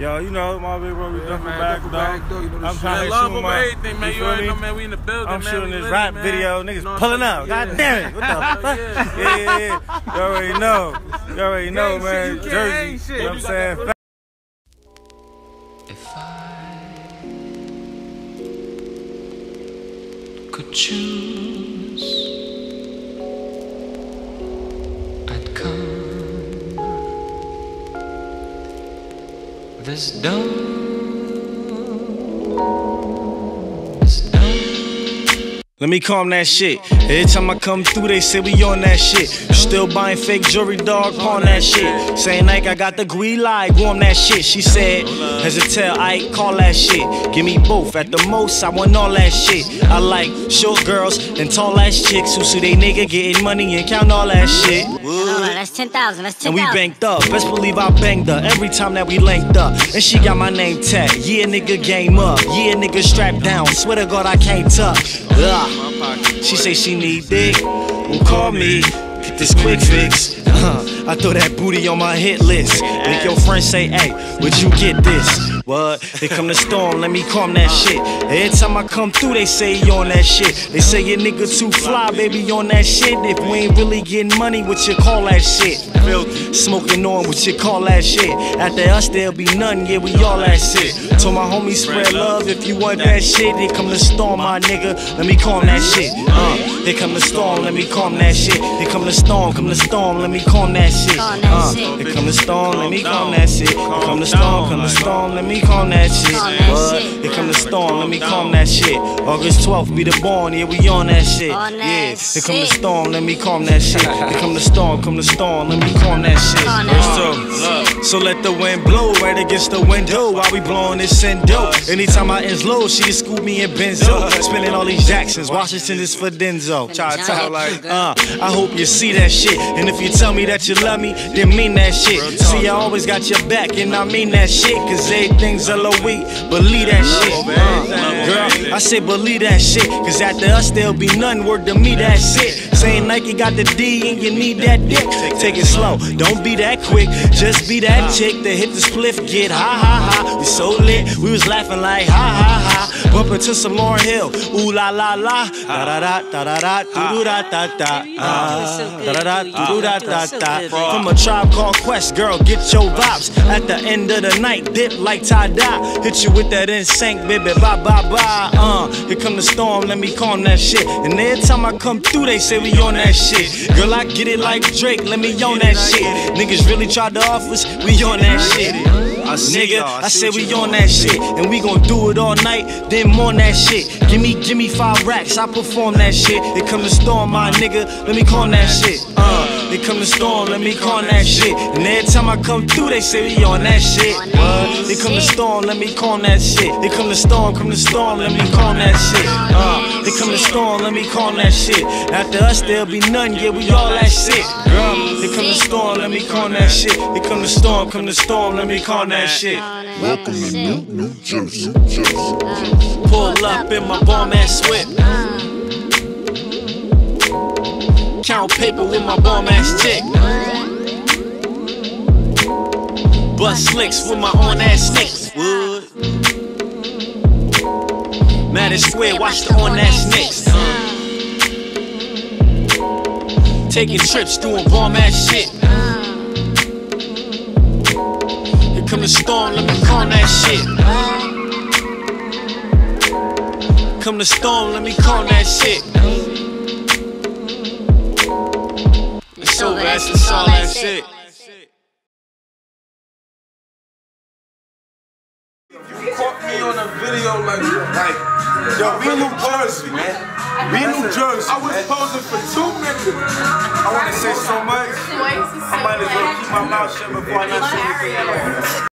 Yo, you know, my big bro, we Yeah, duffel man, back, duffel though. though. You know I'm trying to Love shoot over my, everything, man. You feel already know, man. We in the building, I'm man. shooting this rap man. video, niggas You know what pulling up. saying? God damn it, what the oh, fuck? Yeah. Yeah, yeah, yeah. You already know. You already know, Gang shit, man. you Jersey, hang you know what I'm saying? that- If I could choose, this dawn, Let me calm that shit. Every time I come through, they say we on that shit. Still buying fake jewelry, dog, pawn that shit. Saying like I got the green light, warm that shit. She said, as a tell, I call that shit. Give me both, at the most, I want all that shit. I like short girls and tall ass chicks who see they nigga getting money and count all that shit. Hold on, that's 10,000. That's 10,000. And we banked up, best believe I banged her every time that we linked up. And she got my name tag, yeah, nigga, game up. Yeah, nigga, strapped down. Swear to God, I can't tuck. Ugh. She say she need dick. Well, call me. Get this quick fix. Uh huh. I throw that booty on my hit list. Make your friends say, hey, would you get this? What? They come the storm, let me calm that shit. Every time I come through, they say you on that shit. They say your nigga too fly, baby, on that shit. If we ain't really getting money, what you call that shit? Filthy. Smoking on what you call that shit. After us, there'll be none, yeah, we all that shit. Told my homies spread love if you want that shit. Here come the storm, my nigga, let me calm that shit. Uh, here come the storm, let me calm that shit. Here come the storm, come the storm, let me calm that shit. Uh, here come the storm, let me calm that shit. Here come the storm, come the storm, let me calm that shit. What? Here come the storm, let me calm that shit. August 12th, be the born, yeah, we on that shit. Yeah, here come the storm, let me calm that shit. Here come the storm, come the storm, let me calm that shit. Calm that Verse So let the wind blow right against the window while we blowing this endo. Anytime I ends low, she can scoop me in benzo. Spinning all these Jacksons, Washington is for Denzo. Try to talk like, uh, I hope you see that shit. And if you tell me that you love me, then mean that shit. See, I always got your back, and I mean that shit. Cause everything's LOE, believe that shit. Uh, girl, I say believe that shit. Cause after us, there'll be none word to me that shit. Saying Nike got the D and you need that dick. Take it slow, don't be that quick. Just be that chick that hit the spliff, get ha ha ha. We so lit, we was laughing like ha ha ha. Bump into some Lauryn Hill, ooh la la la. Da da da da da da doo da da da. Ah, Da da da doo doo da da da. From a tribe called Quest, girl, get your vibes. At the end of the night, dip like tie dye. Hit you with that insane, baby, bye bye bye. Uh, here come the storm, let me calm that shit. And every time I come through, they say we on that shit. Girl, I get it like Drake, let me on that shit. Niggas really tried to off us, we on that shit. Nigga, I said we on that shit, and we gon' do it all night, then more that shit. Give me, give me five racks, I perform that shit. Here come the storm, my nigga, let me call that shit. Uh, here come the storm, let me call that shit. And every time I come through, they say we on that shit. What? Here come the storm, let me calm that shit. Here come the storm, come the storm, let me calm that shit. Uh, here come the storm, let me calm that shit. After us, there'll be none, yeah, we all that shit. Girl, here come the storm, let me calm that shit. Here come the storm, come the storm, let me calm that shit. Welcome to New, New Jersey. Pull up in my bomb ass whip. Count paper with my bomb ass chick. Bust slicks with my on ass snakes. Wood. Madison Square, watch the on ass snakes. Uh. Taking trips, doing bomb ass shit. Here come the storm, let me calm that shit. Come the storm, let me calm that shit. It's over, that's all that shit. Me on a video like, like, yo, we New Jersey, man. We New Jersey. I was posing for two minutes. I want to say so much. I might as well keep my mouth shut before I not say anything.